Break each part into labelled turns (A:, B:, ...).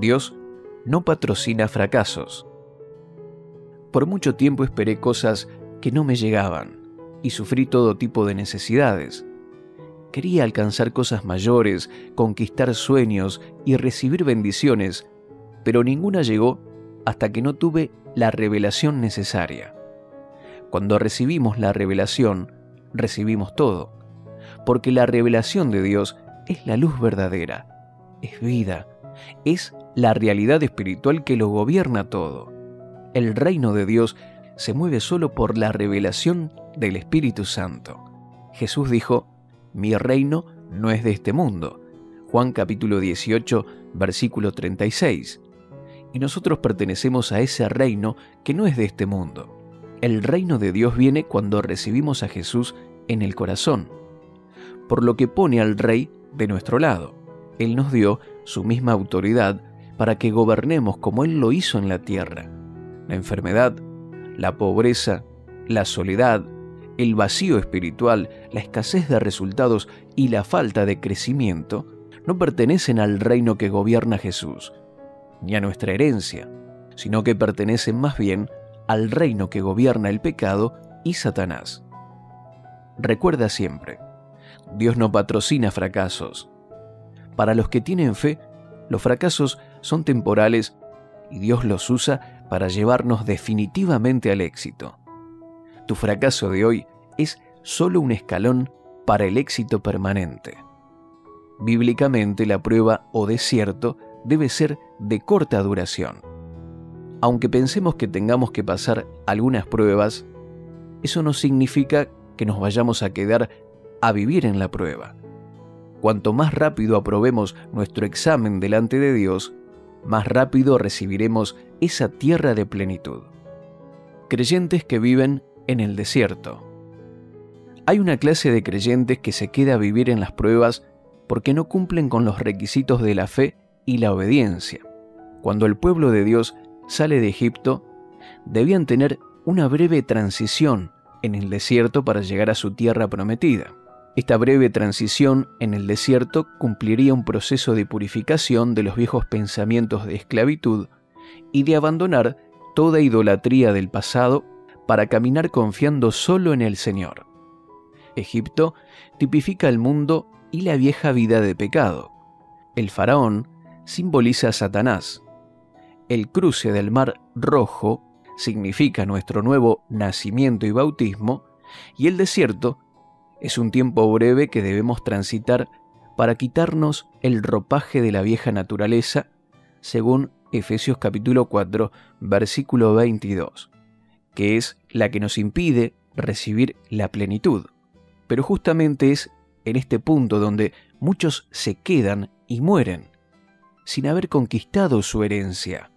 A: Dios no patrocina fracasos. Por mucho tiempo esperé cosas que no me llegaban y sufrí todo tipo de necesidades. Quería alcanzar cosas mayores, conquistar sueños y recibir bendiciones, pero ninguna llegó hasta que no tuve la revelación necesaria. Cuando recibimos la revelación, recibimos todo, porque la revelación de Dios es la luz verdadera, es vida, es la realidad espiritual que lo gobierna todo. El reino de Dios se mueve solo por la revelación del Espíritu Santo. Jesús dijo, mi reino no es de este mundo. Juan capítulo 18, versículo 36. Y nosotros pertenecemos a ese reino que no es de este mundo. El reino de Dios viene cuando recibimos a Jesús en el corazón, por lo que pone al Rey de nuestro lado. Él nos dio su misma autoridad para que gobernemos como Él lo hizo en la tierra. La enfermedad, la pobreza, la soledad, el vacío espiritual, la escasez de resultados y la falta de crecimiento no pertenecen al reino que gobierna Jesús, ni a nuestra herencia, sino que pertenecen más bien al reino que gobierna el pecado y Satanás. Recuerda siempre, Dios no patrocina fracasos. Para los que tienen fe, los fracasos son temporales y Dios los usa para llevarnos definitivamente al éxito. Tu fracaso de hoy es solo un escalón para el éxito permanente. Bíblicamente la prueba o desierto debe ser de corta duración. Aunque pensemos que tengamos que pasar algunas pruebas, eso no significa que nos vayamos a quedar a vivir en la prueba. Cuanto más rápido aprobemos nuestro examen delante de Dios, más rápido recibiremos esa tierra de plenitud. Creyentes que viven en el desierto. Hay una clase de creyentes que se queda a vivir en las pruebas porque no cumplen con los requisitos de la fe y la obediencia. Cuando el pueblo de Dios sale de Egipto, debían tener una breve transición en el desierto para llegar a su tierra prometida. Esta breve transición en el desierto cumpliría un proceso de purificación de los viejos pensamientos de esclavitud y de abandonar toda idolatría del pasado para caminar confiando solo en el Señor. Egipto tipifica el mundo y la vieja vida de pecado. El faraón simboliza a Satanás. El cruce del mar rojo significa nuestro nuevo nacimiento y bautismo, y el desierto es un tiempo breve que debemos transitar para quitarnos el ropaje de la vieja naturaleza, según Efesios capítulo 4, versículo 22, que es la que nos impide recibir la plenitud. Pero justamente es en este punto donde muchos se quedan y mueren, sin haber conquistado su herencia.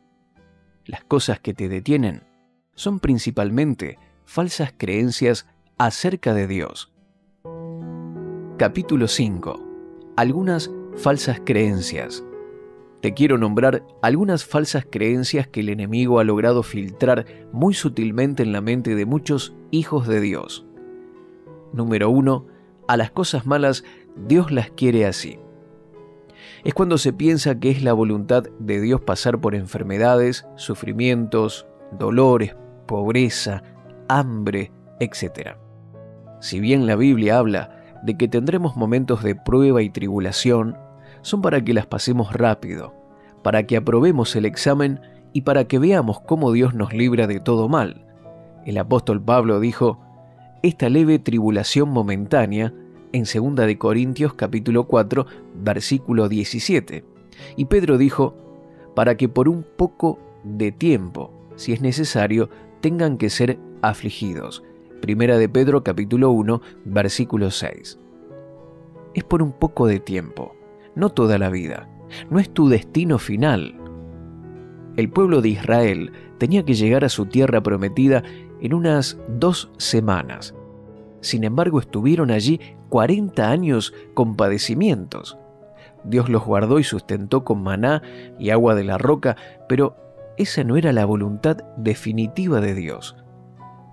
A: Las cosas que te detienen son principalmente falsas creencias acerca de Dios Capítulo 5. Algunas falsas creencias. Te quiero nombrar algunas falsas creencias que el enemigo ha logrado filtrar muy sutilmente en la mente de muchos hijos de Dios. Número 1. A las cosas malas Dios las quiere así. Es cuando se piensa que es la voluntad de Dios pasar por enfermedades, sufrimientos, dolores, pobreza, hambre, etc. Si bien la Biblia habla de que tendremos momentos de prueba y tribulación son para que las pasemos rápido, para que aprobemos el examen y para que veamos cómo Dios nos libra de todo mal. El apóstol Pablo dijo, esta leve tribulación momentánea en 2 de Corintios capítulo 4 versículo 17. Y Pedro dijo, para que por un poco de tiempo, si es necesario, tengan que ser afligidos. Primera de Pedro capítulo 1, versículo 6. Es por un poco de tiempo, no toda la vida. No es tu destino final. El pueblo de Israel tenía que llegar a su tierra prometida en unas dos semanas. Sin embargo, estuvieron allí 40 años con padecimientos. Dios los guardó y sustentó con maná y agua de la roca, pero esa no era la voluntad definitiva de Dios.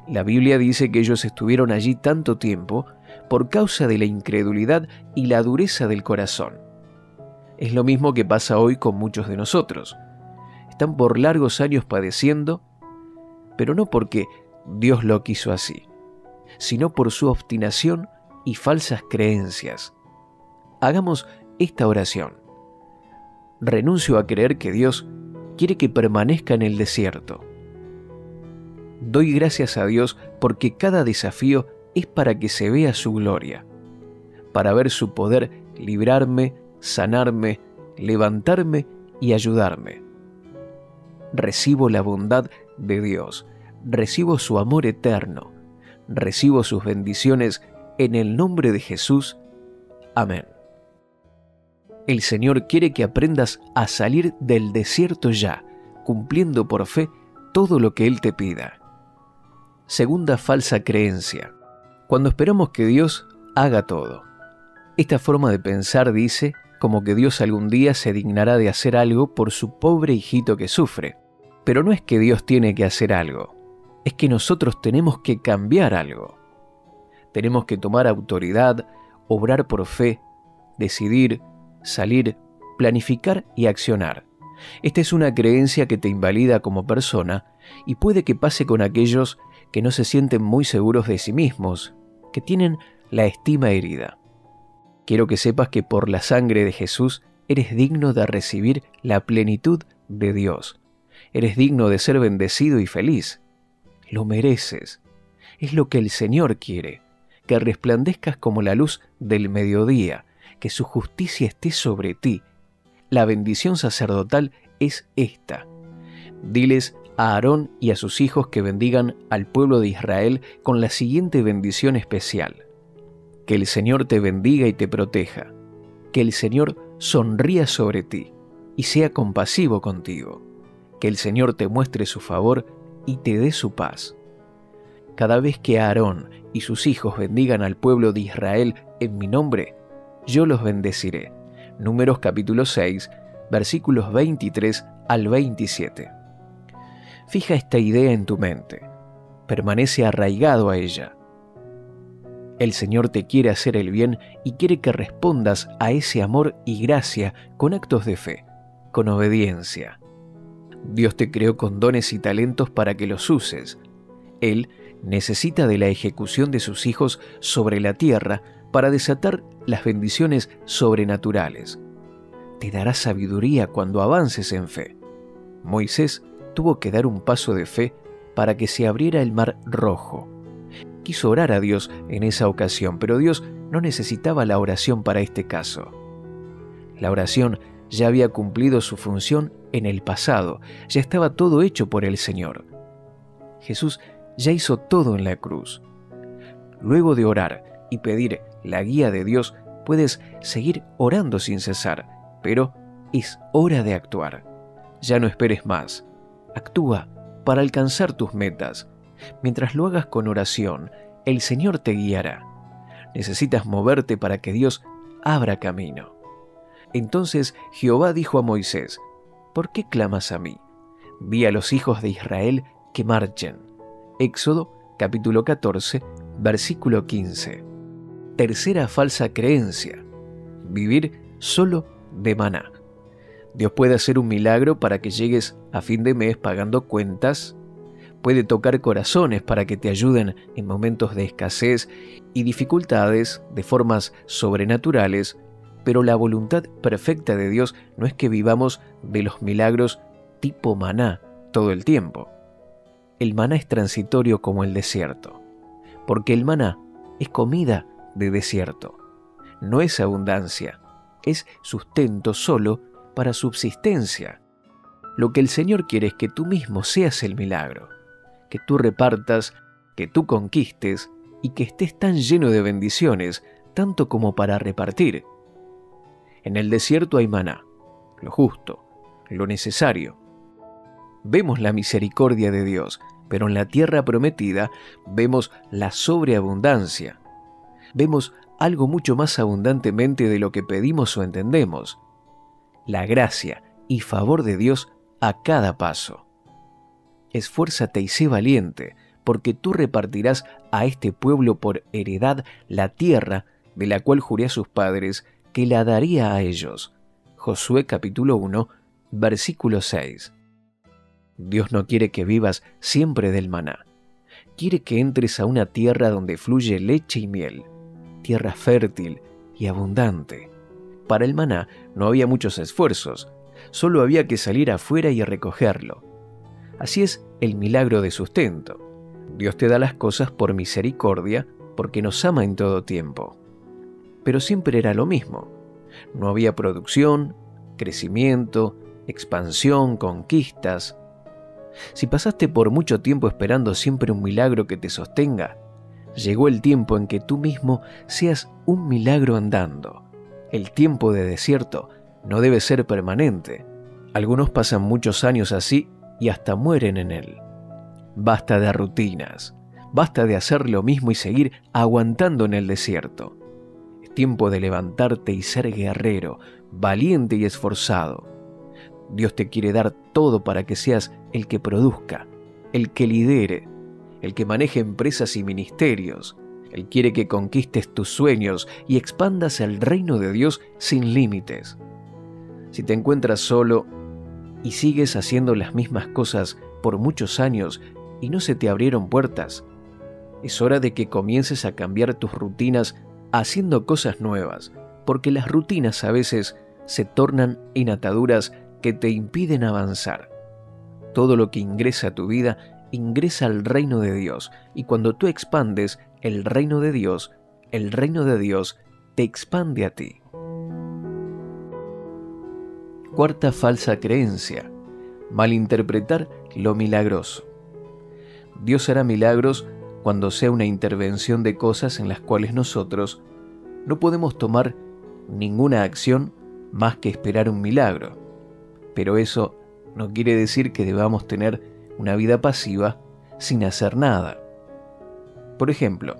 A: La Biblia dice que ellos estuvieron allí tanto tiempo por causa de la incredulidad y la dureza del corazón. Es lo mismo que pasa hoy con muchos de nosotros. Están por largos años padeciendo, pero no porque Dios lo quiso así, sino por su obstinación y falsas creencias. Hagamos esta oración. Renuncio a creer que Dios quiere que permanezca en el desierto. Doy gracias a Dios porque cada desafío es para que se vea su gloria, para ver su poder librarme, sanarme, levantarme y ayudarme. Recibo la bondad de Dios, recibo su amor eterno, recibo sus bendiciones en el nombre de Jesús. Amén. El Señor quiere que aprendas a salir del desierto ya, cumpliendo por fe todo lo que Él te pida. Segunda falsa creencia. Cuando esperamos que Dios haga todo. Esta forma de pensar dice como que Dios algún día se dignará de hacer algo por su pobre hijito que sufre. Pero no es que Dios tiene que hacer algo, es que nosotros tenemos que cambiar algo. Tenemos que tomar autoridad, obrar por fe, decidir, salir, planificar y accionar. Esta es una creencia que te invalida como persona y puede que pase con aquellos que no se sienten muy seguros de sí mismos, que tienen la estima herida. Quiero que sepas que por la sangre de Jesús eres digno de recibir la plenitud de Dios. Eres digno de ser bendecido y feliz. Lo mereces. Es lo que el Señor quiere, que resplandezcas como la luz del mediodía, que su justicia esté sobre ti. La bendición sacerdotal es esta. Diles a Aarón y a sus hijos que bendigan al pueblo de Israel con la siguiente bendición especial. Que el Señor te bendiga y te proteja. Que el Señor sonría sobre ti y sea compasivo contigo. Que el Señor te muestre su favor y te dé su paz. Cada vez que Aarón y sus hijos bendigan al pueblo de Israel en mi nombre, yo los bendeciré. Números capítulo 6, versículos 23 al 27. Fija esta idea en tu mente. Permanece arraigado a ella. El Señor te quiere hacer el bien y quiere que respondas a ese amor y gracia con actos de fe, con obediencia. Dios te creó con dones y talentos para que los uses. Él necesita de la ejecución de sus hijos sobre la tierra para desatar las bendiciones sobrenaturales. Te dará sabiduría cuando avances en fe. Moisés tuvo que dar un paso de fe para que se abriera el mar rojo. Quiso orar a Dios en esa ocasión, pero Dios no necesitaba la oración para este caso. La oración ya había cumplido su función en el pasado, ya estaba todo hecho por el Señor. Jesús ya hizo todo en la cruz. Luego de orar y pedir la guía de Dios, puedes seguir orando sin cesar, pero es hora de actuar. Ya no esperes más. Actúa para alcanzar tus metas. Mientras lo hagas con oración, el Señor te guiará. Necesitas moverte para que Dios abra camino. Entonces Jehová dijo a Moisés, ¿por qué clamas a mí? Di a los hijos de Israel que marchen. Éxodo capítulo 14, versículo 15. Tercera falsa creencia. Vivir solo de maná. Dios puede hacer un milagro para que llegues a fin de mes pagando cuentas, puede tocar corazones para que te ayuden en momentos de escasez y dificultades de formas sobrenaturales, pero la voluntad perfecta de Dios no es que vivamos de los milagros tipo maná todo el tiempo. El maná es transitorio como el desierto, porque el maná es comida de desierto, no es abundancia, es sustento solo para subsistencia. Lo que el Señor quiere es que tú mismo seas el milagro, que tú repartas, que tú conquistes y que estés tan lleno de bendiciones, tanto como para repartir. En el desierto hay maná, lo justo, lo necesario. Vemos la misericordia de Dios, pero en la tierra prometida vemos la sobreabundancia. Vemos algo mucho más abundantemente de lo que pedimos o entendemos la gracia y favor de Dios a cada paso. Esfuérzate y sé valiente, porque tú repartirás a este pueblo por heredad la tierra de la cual juré a sus padres que la daría a ellos. Josué capítulo 1, versículo 6. Dios no quiere que vivas siempre del maná. Quiere que entres a una tierra donde fluye leche y miel, tierra fértil y abundante. Para el maná no había muchos esfuerzos, solo había que salir afuera y recogerlo. Así es el milagro de sustento. Dios te da las cosas por misericordia, porque nos ama en todo tiempo. Pero siempre era lo mismo. No había producción, crecimiento, expansión, conquistas. Si pasaste por mucho tiempo esperando siempre un milagro que te sostenga, llegó el tiempo en que tú mismo seas un milagro andando. El tiempo de desierto no debe ser permanente. Algunos pasan muchos años así y hasta mueren en él. Basta de rutinas, basta de hacer lo mismo y seguir aguantando en el desierto. Es tiempo de levantarte y ser guerrero, valiente y esforzado. Dios te quiere dar todo para que seas el que produzca, el que lidere, el que maneje empresas y ministerios. Él quiere que conquistes tus sueños y expandas el reino de Dios sin límites. Si te encuentras solo y sigues haciendo las mismas cosas por muchos años y no se te abrieron puertas, es hora de que comiences a cambiar tus rutinas haciendo cosas nuevas, porque las rutinas a veces se tornan en ataduras que te impiden avanzar. Todo lo que ingresa a tu vida ingresa al reino de Dios, y cuando tú expandes el reino de Dios, el reino de Dios te expande a ti. Cuarta falsa creencia. Malinterpretar lo milagroso. Dios hará milagros cuando sea una intervención de cosas en las cuales nosotros no podemos tomar ninguna acción más que esperar un milagro. Pero eso no quiere decir que debamos tener una vida pasiva sin hacer nada. Por ejemplo,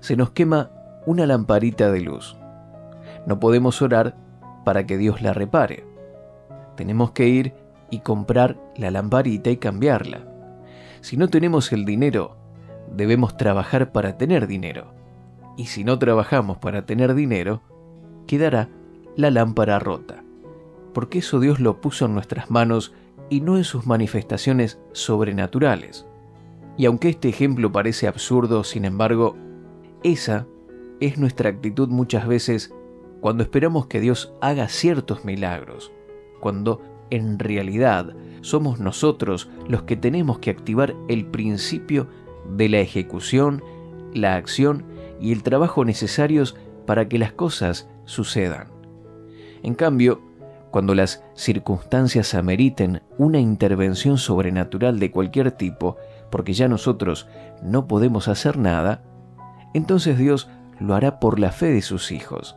A: se nos quema una lamparita de luz. No podemos orar para que Dios la repare tenemos que ir y comprar la lamparita y cambiarla. Si no tenemos el dinero, debemos trabajar para tener dinero. Y si no trabajamos para tener dinero, quedará la lámpara rota. Porque eso Dios lo puso en nuestras manos y no en sus manifestaciones sobrenaturales. Y aunque este ejemplo parece absurdo, sin embargo, esa es nuestra actitud muchas veces cuando esperamos que Dios haga ciertos milagros cuando en realidad somos nosotros los que tenemos que activar el principio de la ejecución, la acción y el trabajo necesarios para que las cosas sucedan. En cambio, cuando las circunstancias ameriten una intervención sobrenatural de cualquier tipo, porque ya nosotros no podemos hacer nada, entonces Dios lo hará por la fe de sus hijos.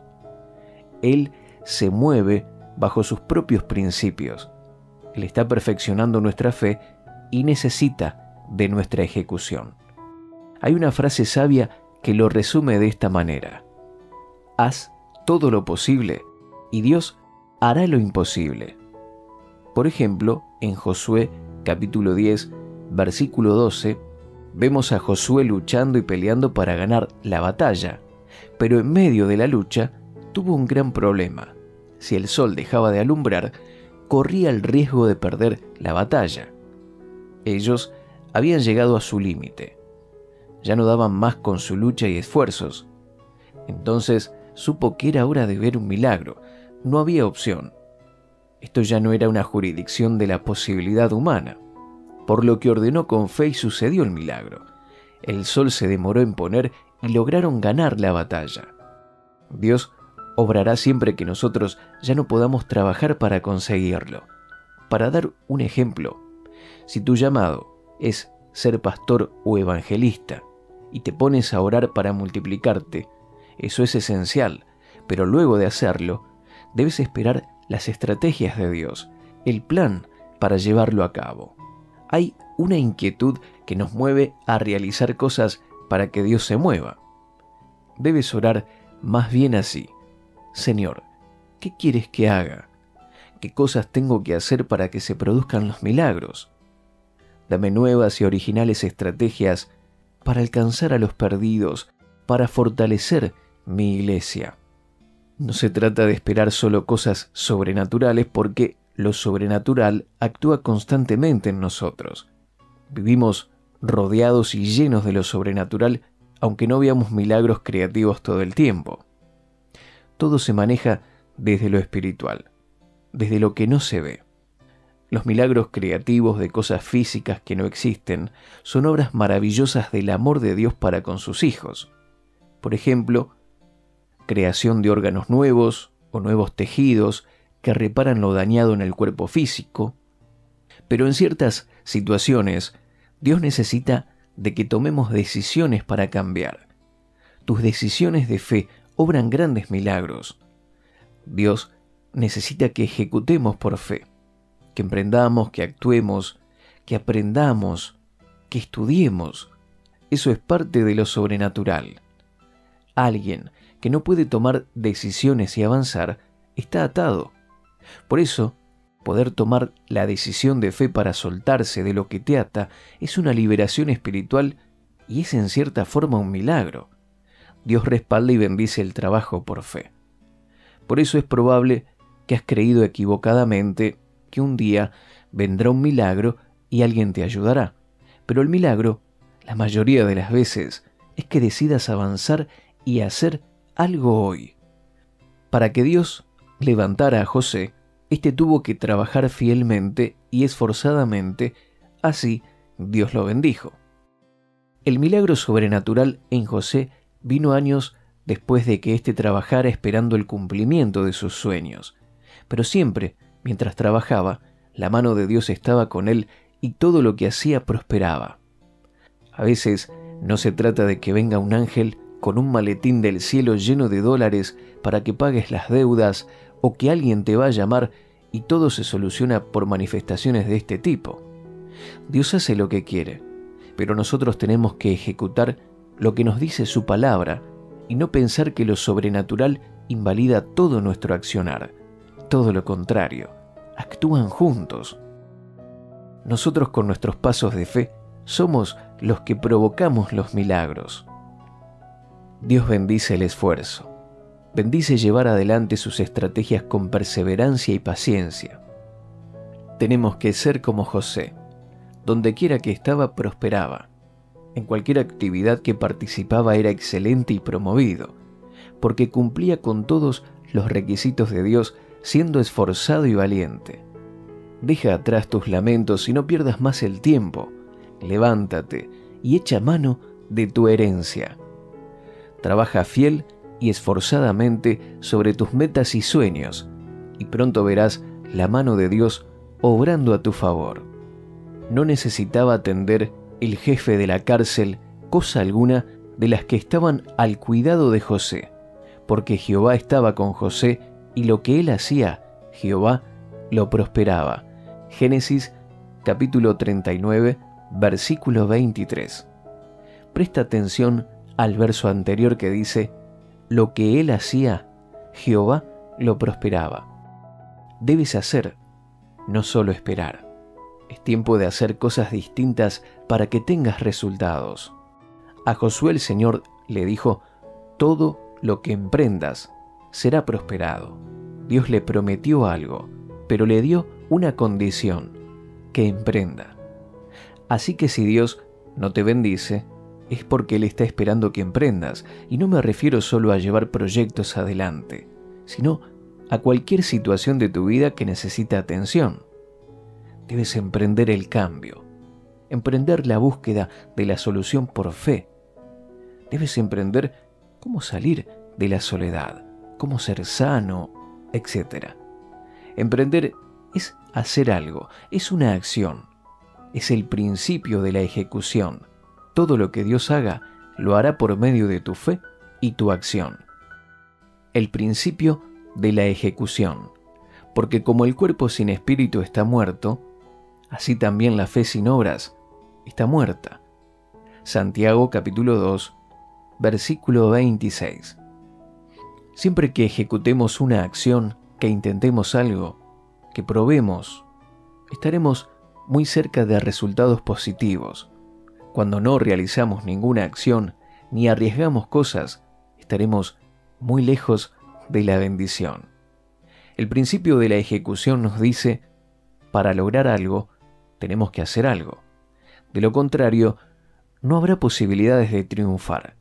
A: Él se mueve bajo sus propios principios. Él está perfeccionando nuestra fe y necesita de nuestra ejecución. Hay una frase sabia que lo resume de esta manera. Haz todo lo posible y Dios hará lo imposible. Por ejemplo, en Josué capítulo 10, versículo 12, vemos a Josué luchando y peleando para ganar la batalla, pero en medio de la lucha tuvo un gran problema si el sol dejaba de alumbrar, corría el riesgo de perder la batalla. Ellos habían llegado a su límite. Ya no daban más con su lucha y esfuerzos. Entonces supo que era hora de ver un milagro. No había opción. Esto ya no era una jurisdicción de la posibilidad humana, por lo que ordenó con fe y sucedió el milagro. El sol se demoró en poner y lograron ganar la batalla. Dios obrará siempre que nosotros ya no podamos trabajar para conseguirlo. Para dar un ejemplo, si tu llamado es ser pastor o evangelista y te pones a orar para multiplicarte, eso es esencial, pero luego de hacerlo, debes esperar las estrategias de Dios, el plan para llevarlo a cabo. Hay una inquietud que nos mueve a realizar cosas para que Dios se mueva. Debes orar más bien así. Señor, ¿qué quieres que haga? ¿Qué cosas tengo que hacer para que se produzcan los milagros? Dame nuevas y originales estrategias para alcanzar a los perdidos, para fortalecer mi iglesia. no se trata de esperar solo cosas sobrenaturales porque lo sobrenatural actúa constantemente en nosotros. Vivimos rodeados y llenos de lo sobrenatural aunque no veamos milagros creativos todo el tiempo. Todo se maneja desde lo espiritual, desde lo que no se ve. Los milagros creativos de cosas físicas que no existen son obras maravillosas del amor de Dios para con sus hijos. Por ejemplo, creación de órganos nuevos o nuevos tejidos que reparan lo dañado en el cuerpo físico. Pero en ciertas situaciones, Dios necesita de que tomemos decisiones para cambiar. Tus decisiones de fe obran grandes milagros. Dios necesita que ejecutemos por fe, que emprendamos, que actuemos, que aprendamos, que estudiemos. Eso es parte de lo sobrenatural. Alguien que no puede tomar decisiones y avanzar está atado. Por eso, poder tomar la decisión de fe para soltarse de lo que te ata es una liberación espiritual y es en cierta forma un milagro. Dios respalda y bendice el trabajo por fe. Por eso es probable que has creído equivocadamente que un día vendrá un milagro y alguien te ayudará. Pero el milagro, la mayoría de las veces, es que decidas avanzar y hacer algo hoy. Para que Dios levantara a José, éste tuvo que trabajar fielmente y esforzadamente, así Dios lo bendijo. El milagro sobrenatural en José vino años después de que éste trabajara esperando el cumplimiento de sus sueños. Pero siempre, mientras trabajaba, la mano de Dios estaba con él y todo lo que hacía prosperaba. A veces no se trata de que venga un ángel con un maletín del cielo lleno de dólares para que pagues las deudas o que alguien te va a llamar y todo se soluciona por manifestaciones de este tipo. Dios hace lo que quiere, pero nosotros tenemos que ejecutar lo que nos dice su palabra y no pensar que lo sobrenatural invalida todo nuestro accionar. Todo lo contrario, actúan juntos. Nosotros con nuestros pasos de fe somos los que provocamos los milagros. Dios bendice el esfuerzo. Bendice llevar adelante sus estrategias con perseverancia y paciencia. Tenemos que ser como José. Donde quiera que estaba, prosperaba en cualquier actividad que participaba era excelente y promovido, porque cumplía con todos los requisitos de Dios siendo esforzado y valiente. Deja atrás tus lamentos y no pierdas más el tiempo. Levántate y echa mano de tu herencia. Trabaja fiel y esforzadamente sobre tus metas y sueños, y pronto verás la mano de Dios obrando a tu favor. No necesitaba atender el jefe de la cárcel cosa alguna de las que estaban al cuidado de José, porque Jehová estaba con José y lo que él hacía, Jehová lo prosperaba. Génesis capítulo 39, versículo 23. Presta atención al verso anterior que dice, lo que él hacía, Jehová lo prosperaba. Debes hacer, no solo esperar. Es tiempo de hacer cosas distintas para que tengas resultados. A Josué el Señor le dijo, todo lo que emprendas será prosperado. Dios le prometió algo, pero le dio una condición, que emprenda. Así que si Dios no te bendice, es porque Él está esperando que emprendas, y no me refiero solo a llevar proyectos adelante, sino a cualquier situación de tu vida que necesita atención debes emprender el cambio, emprender la búsqueda de la solución por fe. Debes emprender cómo salir de la soledad, cómo ser sano, etc. Emprender es hacer algo, es una acción, es el principio de la ejecución. Todo lo que Dios haga lo hará por medio de tu fe y tu acción. El principio de la ejecución. Porque como el cuerpo sin espíritu está muerto, así también la fe sin obras está muerta. Santiago capítulo 2, versículo 26. Siempre que ejecutemos una acción, que intentemos algo, que probemos, estaremos muy cerca de resultados positivos. Cuando no realizamos ninguna acción ni arriesgamos cosas, estaremos muy lejos de la bendición. El principio de la ejecución nos dice, para lograr algo, tenemos que hacer algo. De lo contrario, no habrá posibilidades de triunfar.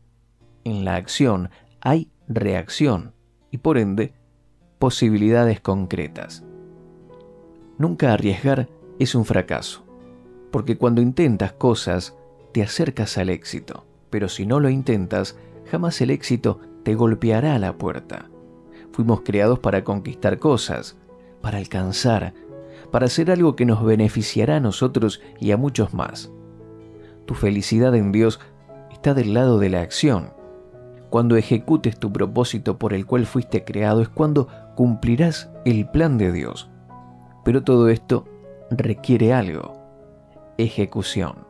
A: En la acción hay reacción y por ende posibilidades concretas. Nunca arriesgar es un fracaso, porque cuando intentas cosas te acercas al éxito, pero si no lo intentas, jamás el éxito te golpeará a la puerta. Fuimos creados para conquistar cosas, para alcanzar, para hacer algo que nos beneficiará a nosotros y a muchos más. Tu felicidad en Dios está del lado de la acción. Cuando ejecutes tu propósito por el cual fuiste creado es cuando cumplirás el plan de Dios. Pero todo esto requiere algo, ejecución.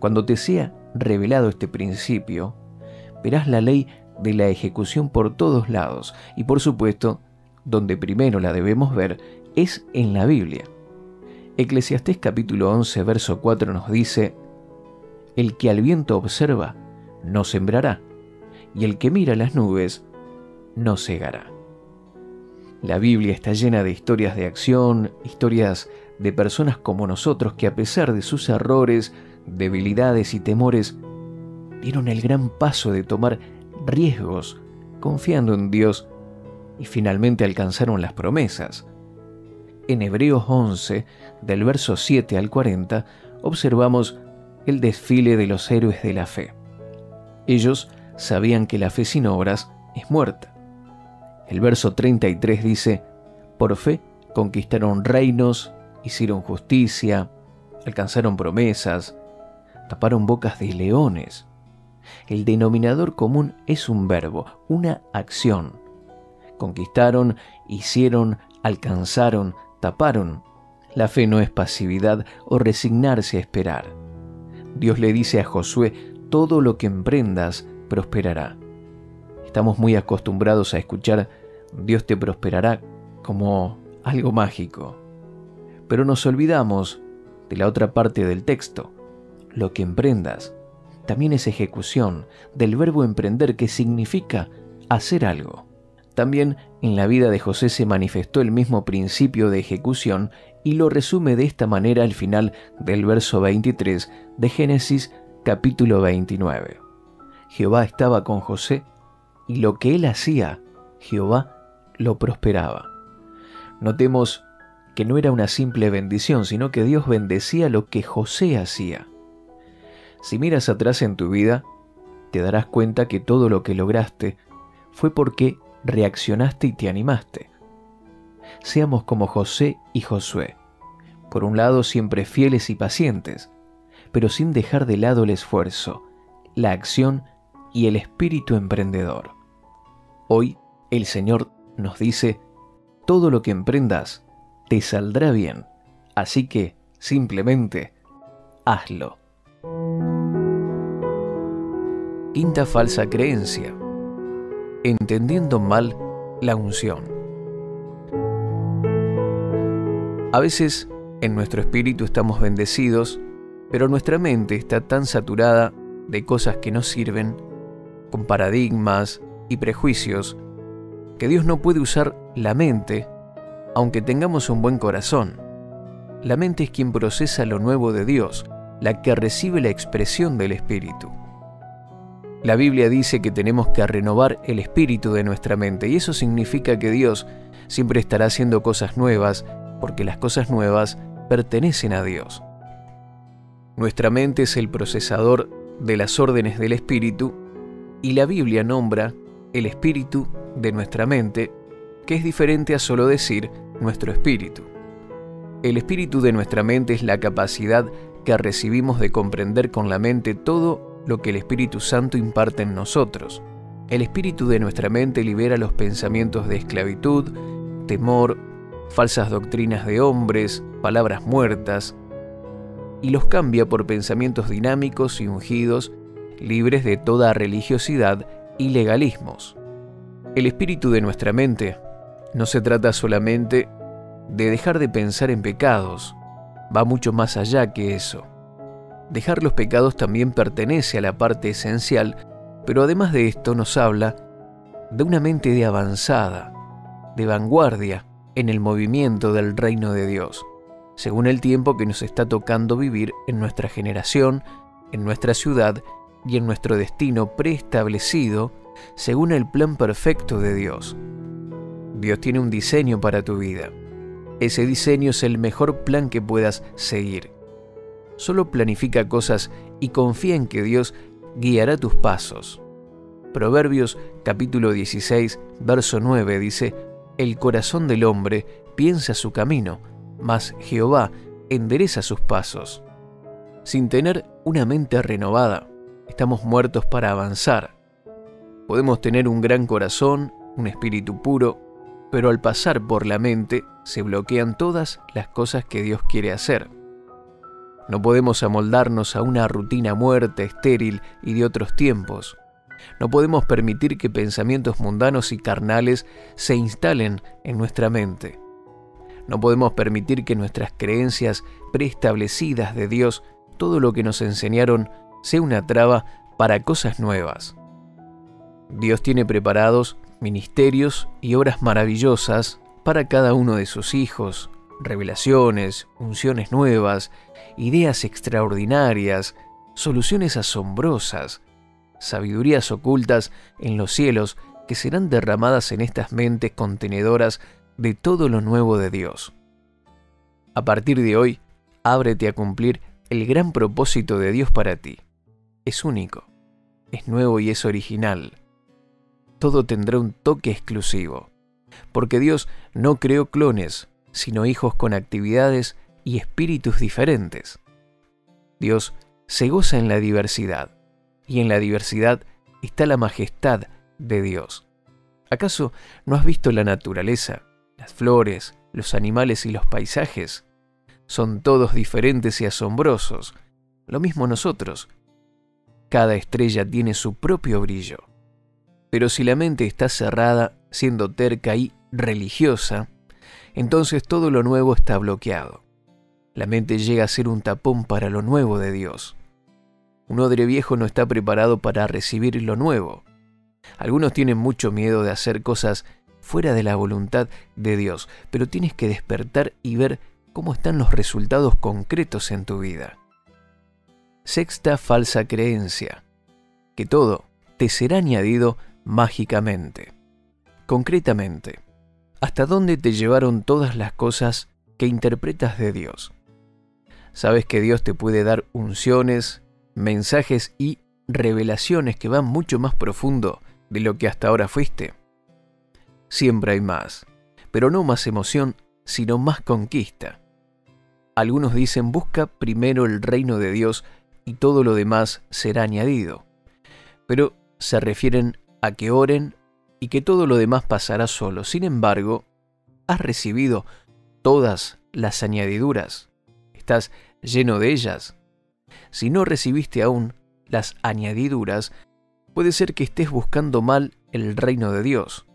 A: Cuando te sea revelado este principio, verás la ley de la ejecución por todos lados y por supuesto, donde primero la debemos ver es en la Biblia. Eclesiastés capítulo 11, verso 4 nos dice, El que al viento observa, no sembrará, y el que mira las nubes, no cegará. La Biblia está llena de historias de acción, historias de personas como nosotros que a pesar de sus errores, debilidades y temores, dieron el gran paso de tomar riesgos confiando en Dios y finalmente alcanzaron las promesas. En Hebreos 11, del verso 7 al 40, observamos el desfile de los héroes de la fe. Ellos sabían que la fe sin obras es muerta. El verso 33 dice, por fe conquistaron reinos, hicieron justicia, alcanzaron promesas, taparon bocas de leones. El denominador común es un verbo, una acción. Conquistaron, hicieron, alcanzaron, taparon. La fe no es pasividad o resignarse a esperar. Dios le dice a Josué, todo lo que emprendas prosperará. Estamos muy acostumbrados a escuchar Dios te prosperará como algo mágico. Pero nos olvidamos de la otra parte del texto. Lo que emprendas también es ejecución del verbo emprender que significa hacer algo. También en la vida de José se manifestó el mismo principio de ejecución y lo resume de esta manera al final del verso 23 de Génesis capítulo 29. Jehová estaba con José y lo que él hacía, Jehová lo prosperaba. Notemos que no era una simple bendición, sino que Dios bendecía lo que José hacía. Si miras atrás en tu vida, te darás cuenta que todo lo que lograste fue porque reaccionaste y te animaste. Seamos como José y Josué. Por un lado, siempre fieles y pacientes, pero sin dejar de lado el esfuerzo, la acción y el espíritu emprendedor. Hoy el Señor nos dice, todo lo que emprendas te saldrá bien, así que simplemente hazlo. Quinta falsa creencia. Entendiendo mal la unción. A veces en nuestro espíritu estamos bendecidos, pero nuestra mente está tan saturada de cosas que no sirven, con paradigmas, y prejuicios, que Dios no puede usar la mente aunque tengamos un buen corazón. La mente es quien procesa lo nuevo de Dios, la que recibe la expresión del Espíritu. La Biblia dice que tenemos que renovar el espíritu de nuestra mente y eso significa que Dios siempre estará haciendo cosas nuevas porque las cosas nuevas pertenecen a Dios. Nuestra mente es el procesador de las órdenes del espíritu y la Biblia nombra el espíritu de nuestra mente, que es diferente a solo decir nuestro espíritu. El espíritu de nuestra mente es la capacidad que recibimos de comprender con la mente todo lo que el Espíritu Santo imparte en nosotros. El espíritu de nuestra mente libera los pensamientos de esclavitud, temor, falsas doctrinas de hombres, palabras muertas, y los cambia por pensamientos dinámicos y ungidos, libres de toda religiosidad y legalismos. El espíritu de nuestra mente no se trata solamente de dejar de pensar en pecados, va mucho más allá que eso. Dejar los pecados también pertenece a la parte esencial, pero además de esto nos habla de una mente de avanzada, de vanguardia en el movimiento del reino de Dios, según el tiempo que nos está tocando vivir en nuestra generación, en nuestra ciudad y en nuestro destino preestablecido según el plan perfecto de Dios. Dios tiene un diseño para tu vida. Ese diseño es el mejor plan que puedas seguir. Solo planifica cosas y confía en que Dios guiará tus pasos. Proverbios capítulo 16, verso 9 dice, El corazón del hombre piensa su camino, mas Jehová endereza sus pasos. Sin tener una mente renovada, estamos muertos para avanzar. Podemos tener un gran corazón, un espíritu puro, pero al pasar por la mente se bloquean todas las cosas que Dios quiere hacer. No podemos amoldarnos a una rutina muerta, estéril y de otros tiempos. No podemos permitir que pensamientos mundanos y carnales se instalen en nuestra mente. No podemos permitir que nuestras creencias preestablecidas de Dios, todo lo que nos enseñaron, sea una traba para cosas nuevas. Dios tiene preparados ministerios y obras maravillosas para cada uno de sus hijos, revelaciones, unciones nuevas, ideas extraordinarias, soluciones asombrosas, sabidurías ocultas en los cielos que serán derramadas en estas mentes contenedoras de todo lo nuevo de Dios. A partir de hoy, ábrete a cumplir el gran propósito de Dios para ti. Es único, es nuevo y es original todo tendrá un toque exclusivo, porque Dios no creó clones, sino hijos con actividades y espíritus diferentes. Dios se goza en la diversidad, y en la diversidad está la majestad de Dios. ¿Acaso no has visto la naturaleza, las flores, los animales y los paisajes? Son todos diferentes y asombrosos, lo mismo nosotros. Cada estrella tiene su propio brillo. Pero si la mente está cerrada, siendo terca y religiosa, entonces todo lo nuevo está bloqueado. La mente llega a ser un tapón para lo nuevo de Dios. Un odre viejo no está preparado para recibir lo nuevo. Algunos tienen mucho miedo de hacer cosas fuera de la voluntad de Dios, pero tienes que despertar y ver cómo están los resultados concretos en tu vida. Sexta falsa creencia, que todo te será añadido mágicamente. Concretamente, ¿hasta dónde te llevaron todas las cosas que interpretas de Dios? Sabes que Dios te puede dar unciones, mensajes y revelaciones que van mucho más profundo de lo que hasta ahora fuiste. Siempre hay más, pero no más emoción, sino más conquista. Algunos dicen busca primero el reino de Dios y todo lo demás será añadido, pero se refieren a que oren y que todo lo demás pasará solo. Sin embargo, has recibido todas las añadiduras. Estás lleno de ellas. Si no recibiste aún las añadiduras, puede ser que estés buscando mal el reino de Dios.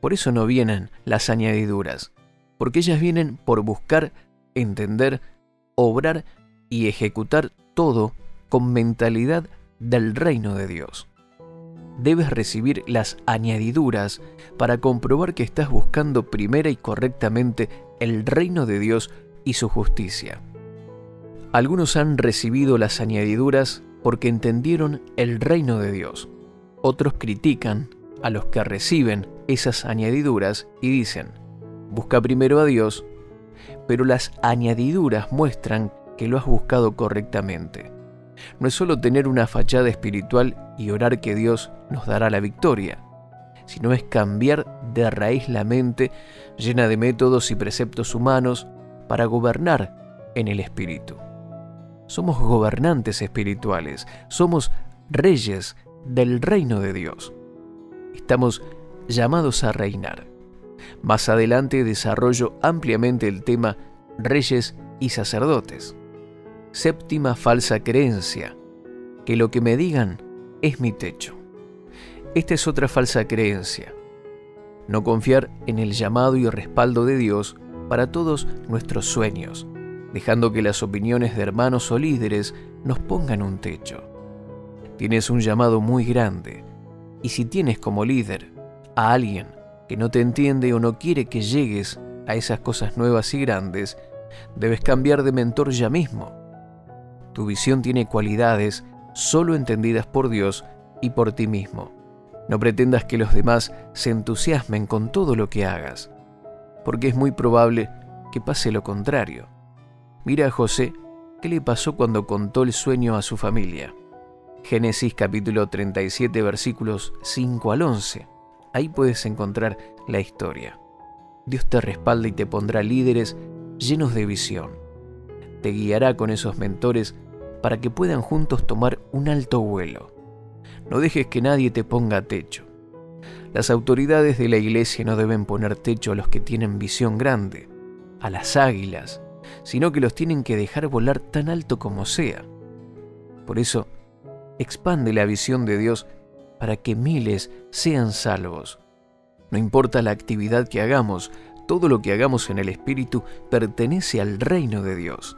A: Por eso no vienen las añadiduras, porque ellas vienen por buscar, entender, obrar y ejecutar todo con mentalidad del reino de Dios debes recibir las añadiduras para comprobar que estás buscando primera y correctamente el reino de Dios y su justicia. Algunos han recibido las añadiduras porque entendieron el reino de Dios. Otros critican a los que reciben esas añadiduras y dicen, busca primero a Dios, pero las añadiduras muestran que lo has buscado correctamente no es solo tener una fachada espiritual y orar que Dios nos dará la victoria, sino es cambiar de raíz la mente llena de métodos y preceptos humanos para gobernar en el espíritu. Somos gobernantes espirituales, somos reyes del reino de Dios. Estamos llamados a reinar. Más adelante desarrollo ampliamente el tema reyes y sacerdotes. Séptima falsa creencia, que lo que me digan es mi techo. Esta es otra falsa creencia. No confiar en el llamado y respaldo de Dios para todos nuestros sueños, dejando que las opiniones de hermanos o líderes nos pongan un techo. Tienes un llamado muy grande, y si tienes como líder a alguien que no te entiende o no quiere que llegues a esas cosas nuevas y grandes, debes cambiar de mentor ya mismo. Tu visión tiene cualidades solo entendidas por Dios y por ti mismo. No pretendas que los demás se entusiasmen con todo lo que hagas, porque es muy probable que pase lo contrario. Mira a José, ¿qué le pasó cuando contó el sueño a su familia? Génesis capítulo 37 versículos 5 al 11. Ahí puedes encontrar la historia. Dios te respalda y te pondrá líderes llenos de visión. Te guiará con esos mentores para que puedan juntos tomar un alto vuelo. No dejes que nadie te ponga techo. Las autoridades de la iglesia no deben poner techo a los que tienen visión grande, a las águilas, sino que los tienen que dejar volar tan alto como sea. Por eso, expande la visión de Dios para que miles sean salvos. No importa la actividad que hagamos, todo lo que hagamos en el Espíritu pertenece al reino de Dios.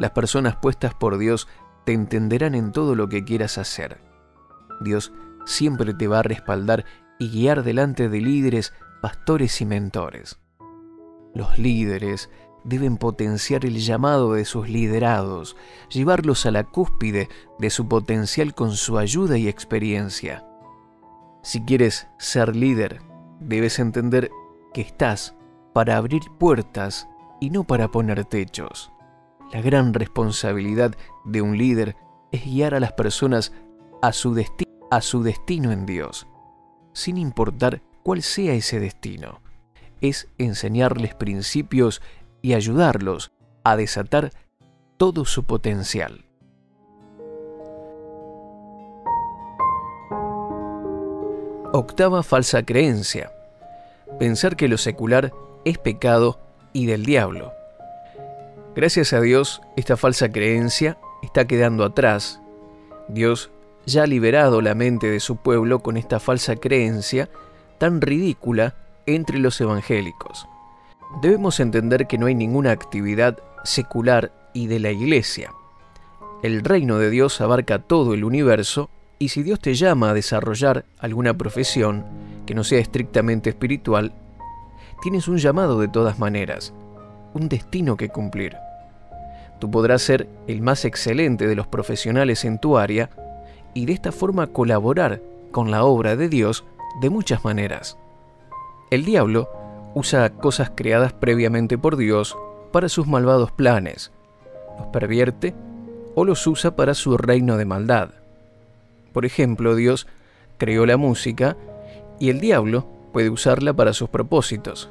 A: Las personas puestas por Dios te entenderán en todo lo que quieras hacer. Dios siempre te va a respaldar y guiar delante de líderes, pastores y mentores. Los líderes deben potenciar el llamado de sus liderados, llevarlos a la cúspide de su potencial con su ayuda y experiencia. Si quieres ser líder, debes entender que estás para abrir puertas y no para poner techos. La gran responsabilidad de un líder es guiar a las personas a su, destino en Dios, sin importar cuál sea ese destino. Es enseñarles principios y ayudarlos a desatar todo su potencial. Octava falsa creencia. Pensar que lo secular es pecado y del diablo. Gracias a Dios, esta falsa creencia está quedando atrás. Dios ya ha liberado la mente de su pueblo con esta falsa creencia tan ridícula entre los evangélicos. Debemos entender que no hay ninguna actividad secular y de la iglesia. El reino de Dios abarca todo el universo y si Dios te llama a desarrollar alguna profesión que no sea estrictamente espiritual, tienes un llamado de todas maneras, un destino que cumplir. Tú podrás ser el más excelente de los profesionales en tu área y de esta forma colaborar con la obra de Dios de muchas maneras. El diablo usa cosas creadas previamente por Dios para sus malvados planes, los pervierte o los usa para su reino de maldad. Por ejemplo, Dios creó la música y el diablo puede usarla para sus propósitos.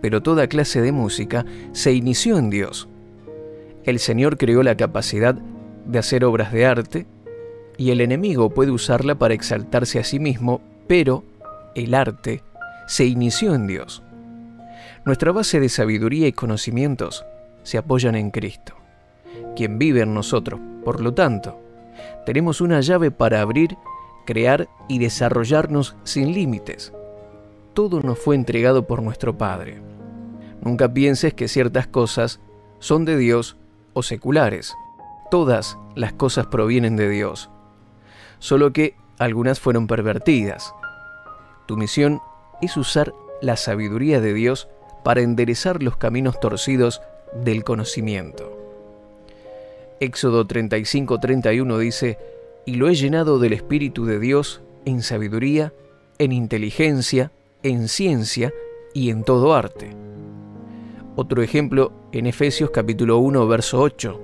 A: Pero toda clase de música se inició en Dios. El Señor creó la capacidad de hacer obras de arte y el enemigo puede usarla para exaltarse a sí mismo, pero el arte se inició en Dios. Nuestra base de sabiduría y conocimientos se apoyan en Cristo, quien vive en nosotros. Por lo tanto, tenemos una llave para abrir, crear y desarrollarnos sin límites. Todo nos fue entregado por nuestro Padre. Nunca pienses que ciertas cosas son de Dios seculares. Todas las cosas provienen de Dios, solo que algunas fueron pervertidas. Tu misión es usar la sabiduría de Dios para enderezar los caminos torcidos del conocimiento. Éxodo 35-31 dice, y lo he llenado del Espíritu de Dios en sabiduría, en inteligencia, en ciencia y en todo arte. Otro ejemplo en Efesios capítulo 1 verso 8,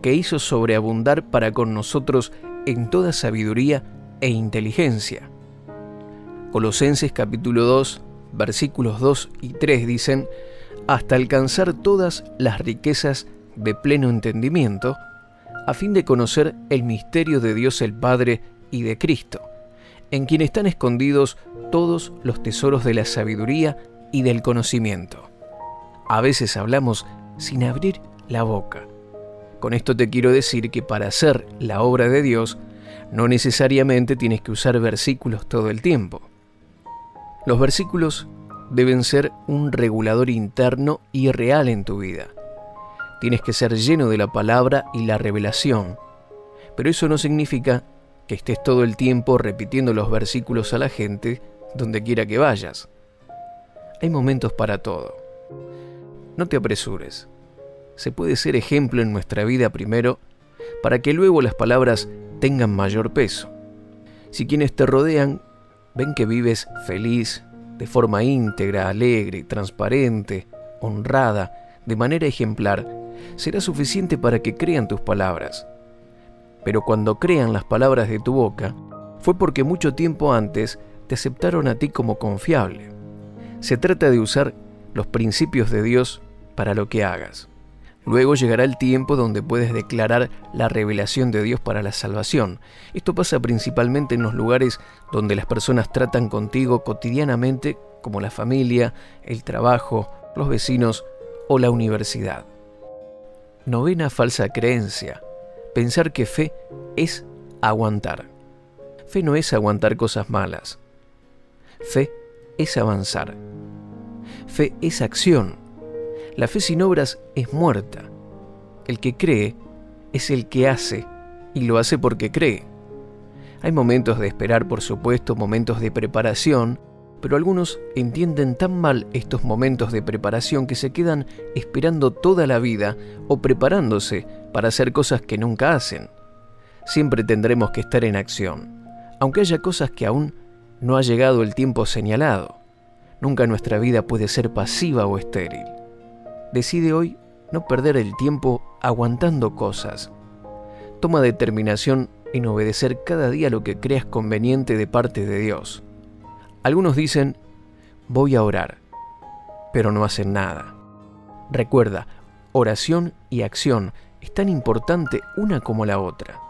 A: que hizo sobreabundar para con nosotros en toda sabiduría e inteligencia. Colosenses capítulo 2 versículos 2 y 3 dicen, hasta alcanzar todas las riquezas de pleno entendimiento, a fin de conocer el misterio de Dios el Padre y de Cristo, en quien están escondidos todos los tesoros de la sabiduría y del conocimiento. A veces hablamos sin abrir la boca. Con esto te quiero decir que para hacer la obra de Dios, no necesariamente tienes que usar versículos todo el tiempo. Los versículos deben ser un regulador interno y real en tu vida. Tienes que ser lleno de la palabra y la revelación, pero eso no significa que estés todo el tiempo repitiendo los versículos a la gente donde quiera que vayas. Hay momentos para todo. No te apresures. Se puede ser ejemplo en nuestra vida primero para que luego las palabras tengan mayor peso. Si quienes te rodean ven que vives feliz, de forma íntegra, alegre, transparente, honrada, de manera ejemplar, será suficiente para que crean tus palabras. Pero cuando crean las palabras de tu boca, fue porque mucho tiempo antes te aceptaron a ti como confiable. Se trata de usar los principios de Dios para lo que hagas. Luego llegará el tiempo donde puedes declarar la revelación de Dios para la salvación. Esto pasa principalmente en los lugares donde las personas tratan contigo cotidianamente como la familia, el trabajo, los vecinos o la universidad. Novena falsa creencia. Pensar que fe es aguantar. Fe no es aguantar cosas malas. Fe es avanzar. Fe es acción. La fe sin obras es muerta. El que cree es el que hace y lo hace porque cree. Hay momentos de esperar, por supuesto, momentos de preparación, pero algunos entienden tan mal estos momentos de preparación que se quedan esperando toda la vida o preparándose para hacer cosas que nunca hacen. Siempre tendremos que estar en acción, aunque haya cosas que aún no ha llegado el tiempo señalado. Nunca nuestra vida puede ser pasiva o estéril. Decide hoy no perder el tiempo aguantando cosas. Toma determinación en obedecer cada día lo que creas conveniente de parte de Dios. Algunos dicen, voy a orar, pero no hacen nada. Recuerda, oración y acción es tan importante una como la otra.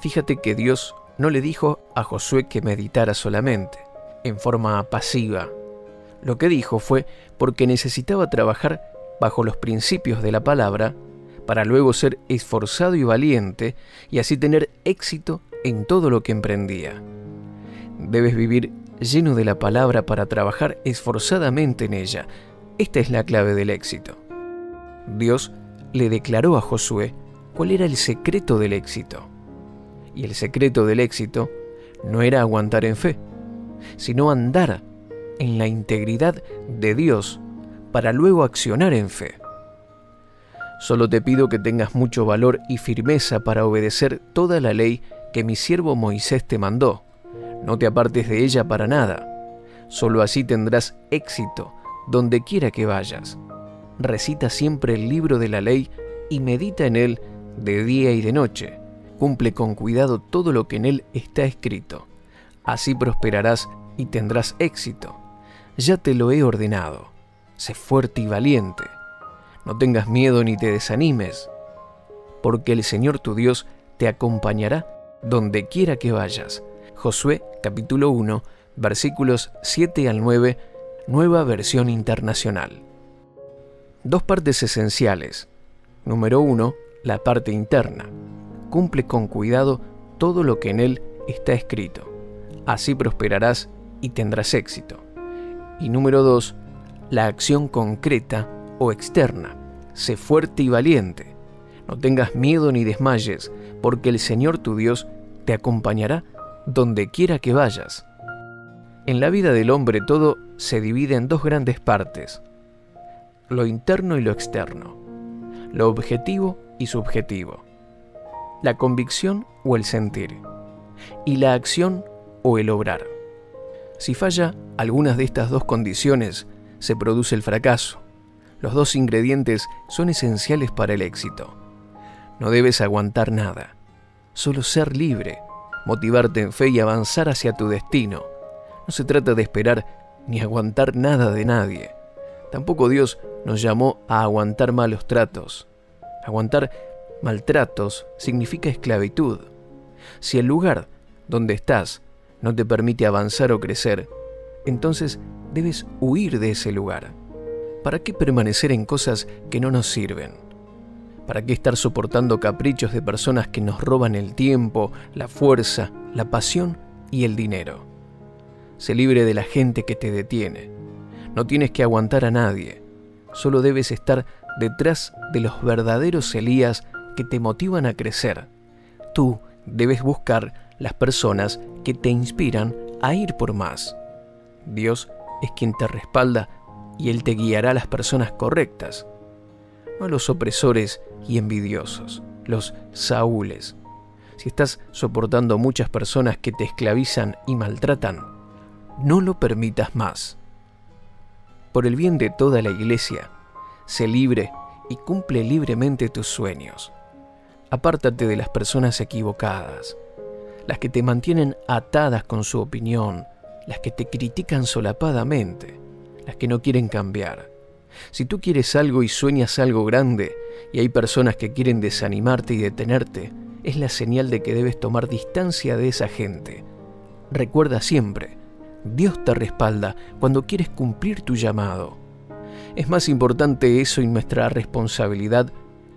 A: Fíjate que Dios no le dijo a Josué que meditara solamente, en forma pasiva. Lo que dijo fue porque necesitaba trabajar bajo los principios de la palabra para luego ser esforzado y valiente y así tener éxito en todo lo que emprendía. Debes vivir lleno de la palabra para trabajar esforzadamente en ella. Esta es la clave del éxito. Dios le declaró a Josué cuál era el secreto del éxito. Y el secreto del éxito no era aguantar en fe, sino andar en la integridad de Dios para luego accionar en fe. Solo te pido que tengas mucho valor y firmeza para obedecer toda la ley que mi siervo Moisés te mandó. No te apartes de ella para nada. Solo así tendrás éxito donde quiera que vayas. Recita siempre el libro de la ley y medita en él de día y de noche. Cumple con cuidado todo lo que en él está escrito. Así prosperarás y tendrás éxito. Ya te lo he ordenado sé fuerte y valiente. No tengas miedo ni te desanimes, porque el Señor tu Dios te acompañará donde quiera que vayas. Josué capítulo 1, versículos 7 al 9, nueva versión internacional. Dos partes esenciales. Número 1, la parte interna. Cumple con cuidado todo lo que en él está escrito. Así prosperarás y tendrás éxito. Y número 2, la acción concreta o externa. Sé fuerte y valiente. No tengas miedo ni desmayes, porque el Señor tu Dios te acompañará donde quiera que vayas. En la vida del hombre todo se divide en dos grandes partes, lo interno y lo externo, lo objetivo y subjetivo, la convicción o el sentir, y la acción o el obrar. Si falla algunas de estas dos condiciones, se produce el fracaso. Los dos ingredientes son esenciales para el éxito. No debes aguantar nada, solo ser libre, motivarte en fe y avanzar hacia tu destino. No se trata de esperar ni aguantar nada de nadie. Tampoco Dios nos llamó a aguantar malos tratos. Aguantar maltratos significa esclavitud. Si el lugar donde estás no te permite avanzar o crecer, entonces debes huir de ese lugar. ¿Para qué permanecer en cosas que no nos sirven? ¿Para qué estar soportando caprichos de personas que nos roban el tiempo, la fuerza, la pasión y el dinero? Sé libre de la gente que te detiene. No tienes que aguantar a nadie. Solo debes estar detrás de los verdaderos Elías que te motivan a crecer. Tú debes buscar las personas que te inspiran a ir por más. Dios es quien te respalda y Él te guiará a las personas correctas, no a los opresores y envidiosos, los saúles. Si estás soportando muchas personas que te esclavizan y maltratan, no lo permitas más. Por el bien de toda la iglesia, sé libre y cumple libremente tus sueños. Apártate de las personas equivocadas, las que te mantienen atadas con su opinión, las que te critican solapadamente, las que no quieren cambiar. Si tú quieres algo y sueñas algo grande, y hay personas que quieren desanimarte y detenerte, es la señal de que debes tomar distancia de esa gente. Recuerda siempre, Dios te respalda cuando quieres cumplir tu llamado. Es más importante eso y nuestra responsabilidad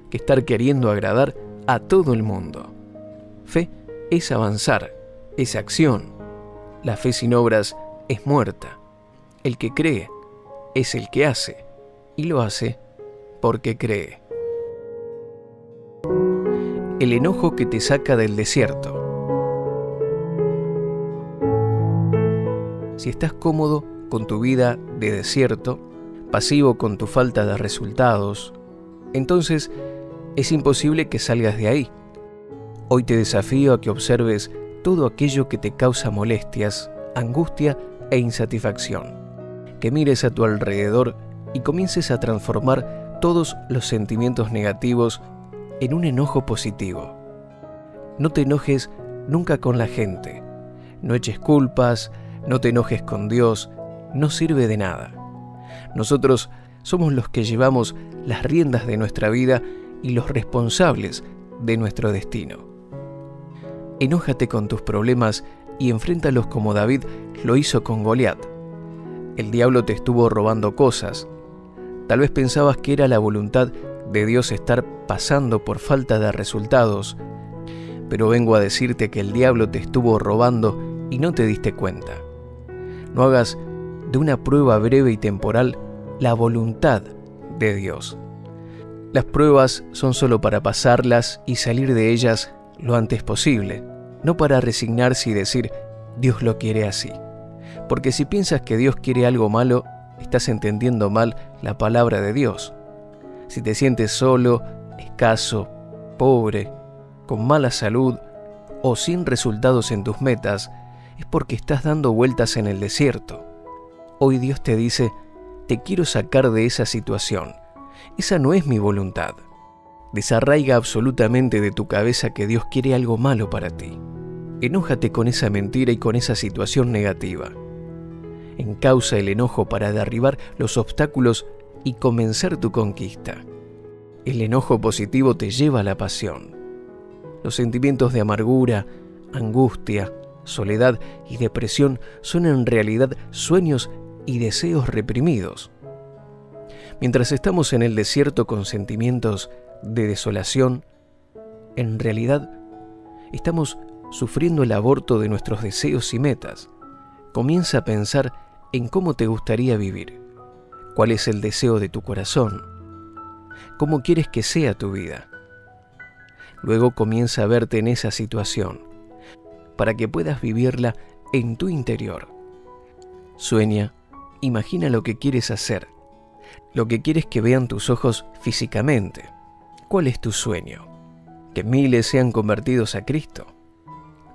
A: que estar queriendo agradar a todo el mundo. Fe es avanzar, es acción. La fe sin obras es muerta. El que cree es el que hace, y lo hace porque cree. El enojo que te saca del desierto. Si estás cómodo con tu vida de desierto, pasivo con tu falta de resultados, entonces es imposible que salgas de ahí. Hoy te desafío a que observes todo aquello que te causa molestias, angustia e insatisfacción. Que mires a tu alrededor y comiences a transformar todos los sentimientos negativos en un enojo positivo. No te enojes nunca con la gente. No eches culpas, no te enojes con Dios, no sirve de nada. Nosotros somos los que llevamos las riendas de nuestra vida y los responsables de nuestro destino. Enójate con tus problemas y enfréntalos como David lo hizo con Goliat. El diablo te estuvo robando cosas. Tal vez pensabas que era la voluntad de Dios estar pasando por falta de resultados, pero vengo a decirte que el diablo te estuvo robando y no te diste cuenta. No hagas de una prueba breve y temporal la voluntad de Dios. Las pruebas son solo para pasarlas y salir de ellas lo antes posible, no para resignarse y decir, Dios lo quiere así. Porque si piensas que Dios quiere algo malo, estás entendiendo mal la palabra de Dios. Si te sientes solo, escaso, pobre, con mala salud o sin resultados en tus metas, es porque estás dando vueltas en el desierto. Hoy Dios te dice, te quiero sacar de esa situación. Esa no es mi voluntad. Desarraiga absolutamente de tu cabeza que Dios quiere algo malo para ti. Enójate con esa mentira y con esa situación negativa. Encausa el enojo para derribar los obstáculos y comenzar tu conquista. El enojo positivo te lleva a la pasión. Los sentimientos de amargura, angustia, soledad y depresión son en realidad sueños y deseos reprimidos. Mientras estamos en el desierto con sentimientos de desolación, en realidad estamos sufriendo el aborto de nuestros deseos y metas. Comienza a pensar en cómo te gustaría vivir, cuál es el deseo de tu corazón, cómo quieres que sea tu vida. Luego comienza a verte en esa situación, para que puedas vivirla en tu interior. Sueña, imagina lo que quieres hacer, lo que quieres que vean tus ojos físicamente. ¿Cuál es tu sueño? Que miles sean convertidos a Cristo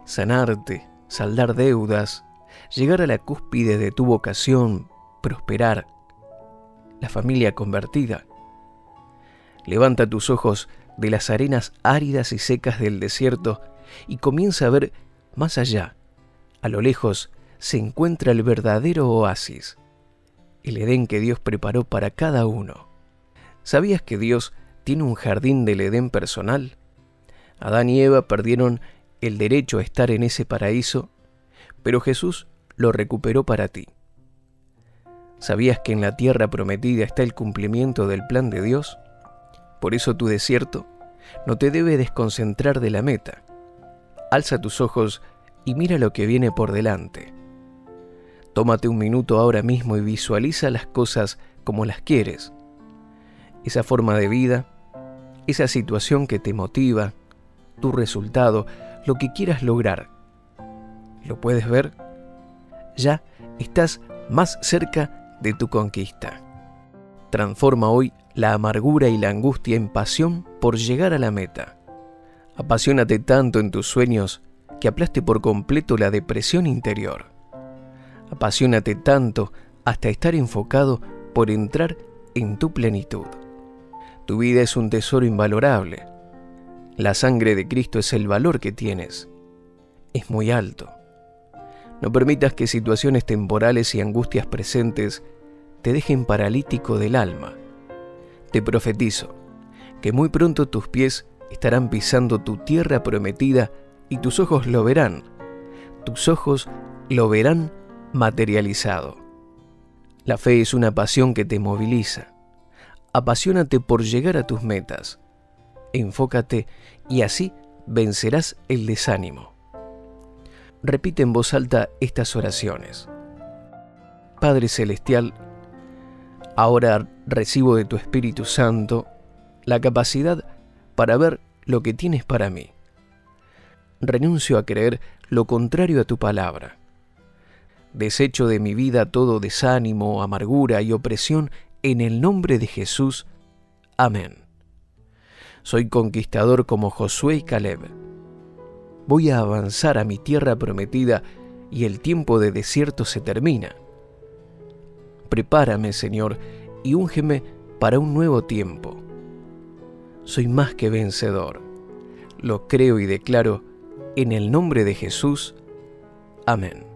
A: sanarte, saldar deudas, llegar a la cúspide de tu vocación, prosperar, la familia convertida. Levanta tus ojos de las arenas áridas y secas del desierto y comienza a ver más allá. A lo lejos se encuentra el verdadero oasis, el Edén que Dios preparó para cada uno. ¿Sabías que Dios tiene un jardín del Edén personal? Adán y Eva perdieron el derecho a estar en ese paraíso, pero Jesús lo recuperó para ti. ¿Sabías que en la tierra prometida está el cumplimiento del plan de Dios? Por eso tu desierto no te debe desconcentrar de la meta. Alza tus ojos y mira lo que viene por delante. Tómate un minuto ahora mismo y visualiza las cosas como las quieres. Esa forma de vida, esa situación que te motiva, tu resultado, lo que quieras lograr. ¿Lo puedes ver? Ya estás más cerca de tu conquista. Transforma hoy la amargura y la angustia en pasión por llegar a la meta. Apasionate tanto en tus sueños que aplaste por completo la depresión interior. Apasionate tanto hasta estar enfocado por entrar en tu plenitud. Tu vida es un tesoro invalorable. La sangre de Cristo es el valor que tienes. Es muy alto. No permitas que situaciones temporales y angustias presentes te dejen paralítico del alma. Te profetizo que muy pronto tus pies estarán pisando tu tierra prometida y tus ojos lo verán. Tus ojos lo verán materializado. La fe es una pasión que te moviliza. Apasionate por llegar a tus metas. Enfócate y así vencerás el desánimo. Repite en voz alta estas oraciones. Padre Celestial, ahora recibo de tu Espíritu Santo la capacidad para ver lo que tienes para mí. Renuncio a creer lo contrario a tu palabra Desecho de mi vida todo desánimo, amargura y opresión en el nombre de Jesús. Amén. Soy conquistador como Josué y Caleb. Voy a avanzar a mi tierra prometida y el tiempo de desierto se termina. Prepárame, Señor, y úngeme para un nuevo tiempo. Soy más que vencedor. Lo creo y declaro en el nombre de Jesús. Amén.